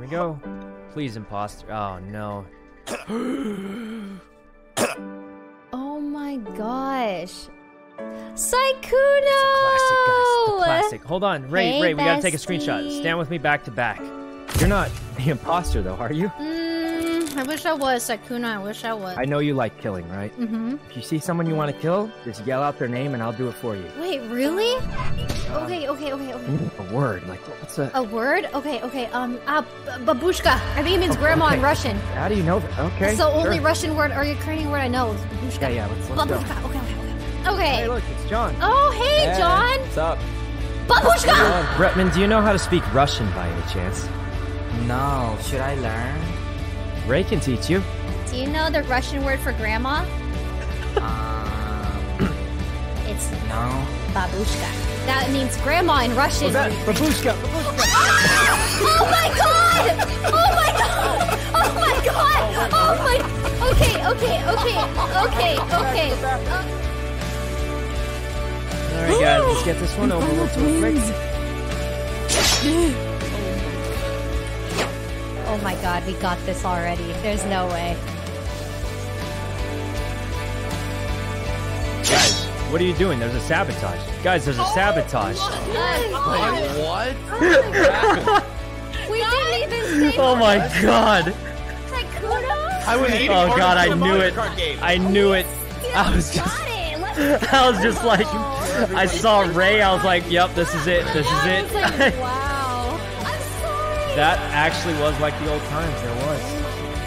we go. Please, imposter. Oh no. Oh my gosh. Classic, guys. Sykkuno! Classic. Hold on, Rae. Hey, Rae, we gotta take a screenshot. Stand with me back to back. You're not the imposter, though, are you? Mm, I wish I was, Sykkuno. I wish I was. I know you like killing, right? Mm-hmm. If you see someone you want to kill, just yell out their name and I'll do it for you. Wait, really? Okay, okay, okay, okay. A word, like what's a? A word? Okay, okay. Um, ah, b- babushka. I think it means grandma in. Russian. How do you know that? Okay. That's the only. Russian word or Ukrainian word I know. is Babushka. Yeah, yeah. Let's, let's go. Babushka. Okay, okay, okay. Okay. Hey, look, it's John. Oh, hey, John. What's up? Babushka. Bretman, do you know how to speak Russian by any chance? No, should I learn? Rae can teach you. Do you know the Russian word for grandma? Um, It's no. babushka. That means grandma in Russian. Babushka. Oh my god! Oh my god! Oh my god! Oh my. Okay, okay, okay, okay, okay. All right, guys, let's get this one over with real quick. Oh my god, we got this already. There's no way. Guys, what are you doing? There's a sabotage. Guys, there's a sabotage. What? We didn't even say Oh my god. Sykkuno. I would Oh god, I knew it. I knew it. I was just Got it. Let's I was just like I saw Rae, I was like, yep, this is it. This is I was like, it. That actually was like the old times. There was.